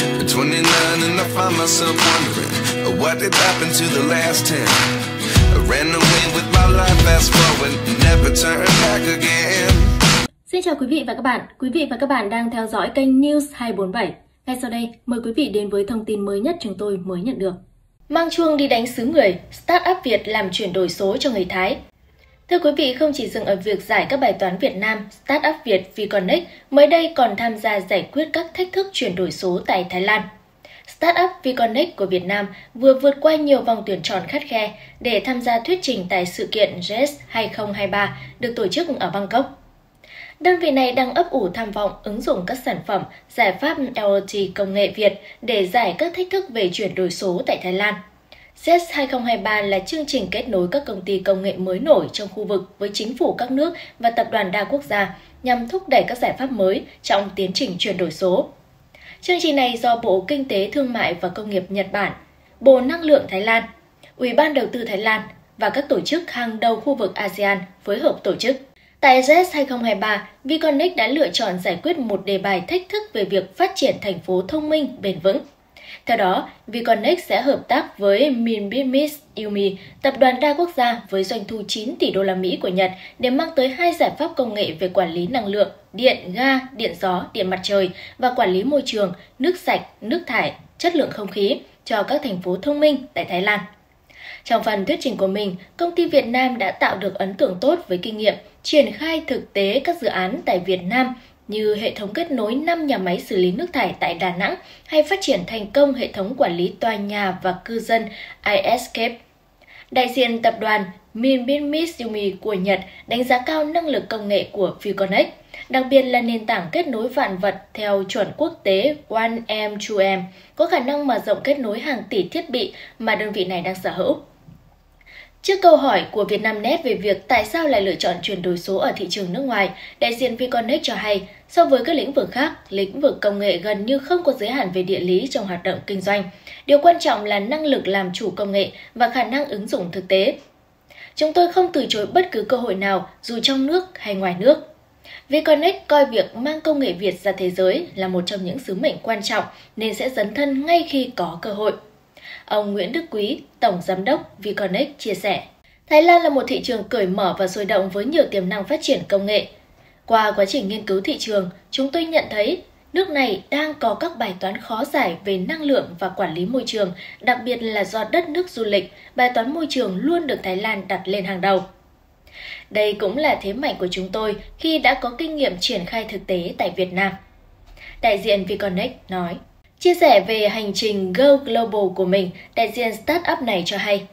At 29 and I find myself wondering uh, what did happen to the last 10. I ran away with my life, fast forward, never turn back again. Xin chào quý vị và các bạn. Quý vị và các bạn đang theo dõi kênh News 247. Ngay sau đây, mời quý vị đến với thông tin mới nhất chúng tôi mới nhận được. Mang chuông đi đánh xứ người, Startup Việt làm chuyển đổi số cho người Thái. Thưa quý vị, không chỉ dừng ở việc giải các bài toán Việt Nam, Startup Việt VConnect mới đây còn tham gia giải quyết các thách thức chuyển đổi số tại Thái Lan. Startup VConnect của Việt Nam vừa vượt qua nhiều vòng tuyển chọn khắt khe để tham gia thuyết trình tại sự kiện JES 2023 được tổ chức ở Bangkok. Đơn vị này đang ấp ủ tham vọng ứng dụng các sản phẩm, giải pháp IoT công nghệ Việt để giải các thách thức về chuyển đổi số tại Thái Lan – CES 2023 là chương trình kết nối các công ty công nghệ mới nổi trong khu vực với chính phủ các nước và tập đoàn đa quốc gia nhằm thúc đẩy các giải pháp mới trong tiến trình chuyển đổi số. Chương trình này do Bộ Kinh tế Thương mại và Công nghiệp Nhật Bản, Bộ Năng lượng Thái Lan, Ủy ban Đầu tư Thái Lan và các tổ chức hàng đầu khu vực ASEAN phối hợp tổ chức. Tại CES 2023, Viconic đã lựa chọn giải quyết một đề bài thách thức về việc phát triển thành phố thông minh bền vững. Theo đó, Vconnect sẽ hợp tác với Minbimis Yumi, tập đoàn đa quốc gia với doanh thu 9 tỷ đô la Mỹ của Nhật để mang tới hai giải pháp công nghệ về quản lý năng lượng, điện, ga, điện gió, điện mặt trời và quản lý môi trường, nước sạch, nước thải, chất lượng không khí cho các thành phố thông minh tại Thái Lan. Trong phần thuyết trình của mình, công ty Việt Nam đã tạo được ấn tượng tốt với kinh nghiệm triển khai thực tế các dự án tại Việt Nam như hệ thống kết nối 5 nhà máy xử lý nước thải tại Đà Nẵng hay phát triển thành công hệ thống quản lý tòa nhà và cư dân iScape. Đại diện tập đoàn Minbit của Nhật đánh giá cao năng lực công nghệ của Ficonex, đặc biệt là nền tảng kết nối vạn vật theo chuẩn quốc tế 1M2M, có khả năng mở rộng kết nối hàng tỷ thiết bị mà đơn vị này đang sở hữu. Trước câu hỏi của Vietnamnet về việc tại sao lại lựa chọn chuyển đổi số ở thị trường nước ngoài, đại diện Vconnect cho hay, so với các lĩnh vực khác, lĩnh vực công nghệ gần như không có giới hạn về địa lý trong hoạt động kinh doanh. Điều quan trọng là năng lực làm chủ công nghệ và khả năng ứng dụng thực tế. Chúng tôi không từ chối bất cứ cơ hội nào, dù trong nước hay ngoài nước. Vconnect coi việc mang công nghệ Việt ra thế giới là một trong những sứ mệnh quan trọng nên sẽ dấn thân ngay khi có cơ hội. Ông Nguyễn Đức Quý, Tổng Giám đốc Viconex chia sẻ. Thái Lan là một thị trường cởi mở và sôi động với nhiều tiềm năng phát triển công nghệ. Qua quá trình nghiên cứu thị trường, chúng tôi nhận thấy nước này đang có các bài toán khó giải về năng lượng và quản lý môi trường, đặc biệt là do đất nước du lịch, bài toán môi trường luôn được Thái Lan đặt lên hàng đầu. Đây cũng là thế mạnh của chúng tôi khi đã có kinh nghiệm triển khai thực tế tại Việt Nam. Đại diện Viconex nói. Chia sẻ về hành trình Go Global của mình, đại diện startup này cho hay,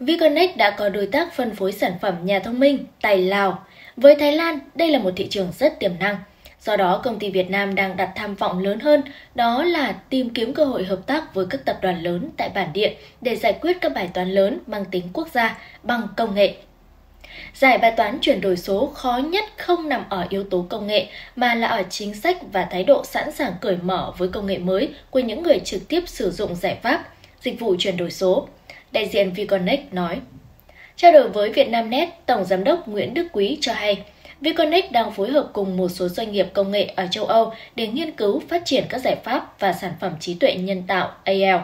Vconnect đã có đối tác phân phối sản phẩm nhà thông minh tại Lào. Với Thái Lan, đây là một thị trường rất tiềm năng. Do đó, công ty Việt Nam đang đặt tham vọng lớn hơn, đó là tìm kiếm cơ hội hợp tác với các tập đoàn lớn tại bản địa để giải quyết các bài toán lớn mang tính quốc gia bằng công nghệ Giải bài toán chuyển đổi số khó nhất không nằm ở yếu tố công nghệ mà là ở chính sách và thái độ sẵn sàng cởi mở với công nghệ mới của những người trực tiếp sử dụng giải pháp, dịch vụ chuyển đổi số. Đại diện Vconnect nói. Trao đổi với Vietnamnet, Tổng Giám đốc Nguyễn Đức Quý cho hay, Vconnect đang phối hợp cùng một số doanh nghiệp công nghệ ở châu Âu để nghiên cứu phát triển các giải pháp và sản phẩm trí tuệ nhân tạo AL.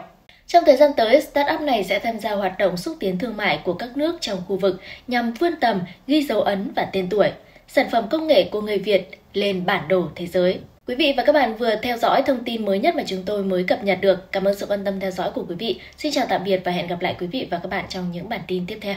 Trong thời gian tới, startup này sẽ tham gia hoạt động xúc tiến thương mại của các nước trong khu vực nhằm vươn tầm, ghi dấu ấn và tên tuổi, sản phẩm công nghệ của người Việt lên bản đồ thế giới. Quý vị và các bạn vừa theo dõi thông tin mới nhất mà chúng tôi mới cập nhật được. Cảm ơn sự quan tâm theo dõi của quý vị. Xin chào tạm biệt và hẹn gặp lại quý vị và các bạn trong những bản tin tiếp theo.